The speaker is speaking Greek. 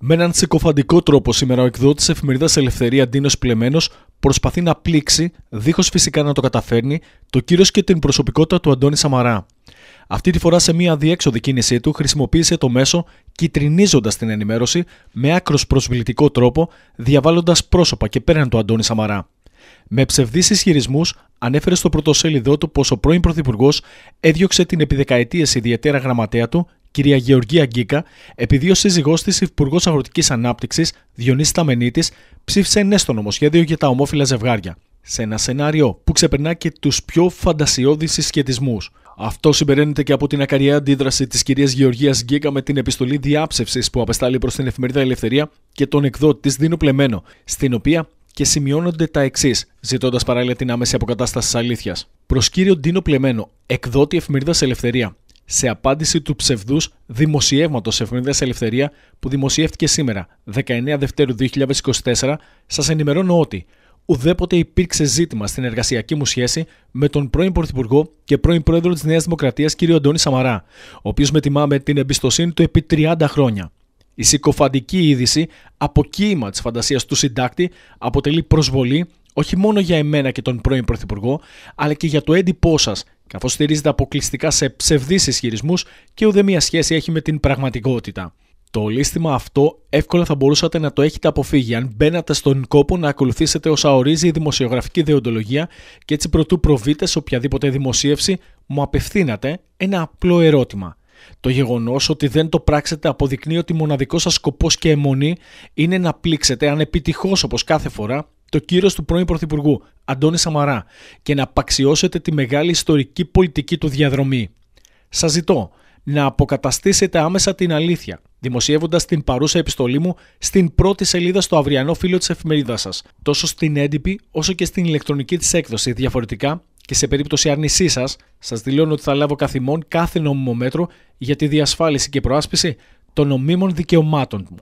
Με έναν συκοφαντικό τρόπο σήμερα ο εκδότης εφημερίδας Ελευθερία Ντίνος Πλεμένος προσπαθεί να πλήξει, δίχως φυσικά να το καταφέρνει, το κύριο και την προσωπικότητα του Αντώνη Σαμαρά. Αυτή τη φορά σε μια διέξοδη κίνησή του χρησιμοποίησε το μέσο κυτρινίζοντας την ενημέρωση με άκρος προσβλητικό τρόπο, διαβάλλοντας πρόσωπα και πέραν του Αντώνη Σαμαρά. Με ψευδείς ισχυρισμούς, ανέφερε στο πρωτοσέλιδό του πως ο πρώην Πρωθυπουργός έδιωξε την επί δεκαετίε ιδιαίτερα γραμματέα του κυρία Γεωργία Γκίκα, επειδή ο σύζυγός της, Υπουργός Αγροτικής Ανάπτυξης, Διονύσης Ταμενίτης, ψήφισε ναι στο νομοσχέδιο για τα ομόφυλα ζευγάρια. Σε ένα σενάριο που ξεπερνά και τους πιο φαντασιώδεις συσχετισμούς. Αυτό συμπεραίνεται και από την ακαριά αντίδραση της κυρίας Γεωργίας Γκίκα με την επιστολή διάψευσης που απεστάλλει προς την εφημερίδα Ελευθερία και τον εκδότη της Δίνου Πλεμένο, στην οποία και σημειώνονται τα εξής, ζητώντας παράλληλα την άμεση αποκατάσταση της αλήθειας. Προς κύριο Ντίνο Πλεμένο, εκδότη εφημερίδας Ελευθερία, σε απάντηση του ψευδούς δημοσιεύματος εφημερίδα Ελευθερία που δημοσιεύτηκε σήμερα, 19 Δευτέρου 2024, σας ενημερώνω ότι ουδέποτε υπήρξε ζήτημα στην εργασιακή μου σχέση με τον πρώην Πρωθυπουργό και πρώην Πρόεδρο της Νέας Δημοκρατίας κ. Αντώνη Σαμαρά, ο οποίος με τιμά με την εμπιστοσύνη του επί 30 χρόνια. Η συκοφαντική είδηση, από κύμα της φαντασίας του συντάκτη, αποτελεί προσβολή όχι μόνο για εμένα και τον πρώην Πρωθυπουργό, αλλά και για το έντυπό σας, καθώς στηρίζεται αποκλειστικά σε ψευδείς ισχυρισμούς και ουδέμια σχέση έχει με την πραγματικότητα. Το λίστημα αυτό εύκολα θα μπορούσατε να το έχετε αποφύγει αν μπαίνατε στον κόπο να ακολουθήσετε όσα ορίζει η δημοσιογραφική δεοντολογία και έτσι προτού προβείτε σε οποιαδήποτε δημοσίευση μου απευθύνατε ένα απλό ερώτημα. Το γεγονός ότι δεν το πράξετε αποδεικνύει ότι μοναδικός σας σκοπός και αιμονή είναι να πλήξετε ανεπιτυχώς όπως κάθε φορά το κύριο του πρώην Πρωθυπουργού Αντώνη Σαμαρά και να απαξιώσετε τη μεγάλη ιστορική πολιτική του διαδρομή. Σας ζητώ να αποκαταστήσετε άμεσα την αλήθεια, δημοσιεύοντας την παρούσα επιστολή μου στην πρώτη σελίδα στο αυριανό φύλλο της εφημερίδας σας, τόσο στην έντυπη όσο και στην ηλεκτρονική της έκδοση. Διαφορετικά, και σε περίπτωση άρνησή σας, σας δηλώνω ότι θα λάβω καθημών κάθε νόμιμο μέτρο για τη διασφάλιση και προάσπιση των νομίμων δικαιωμάτων μου.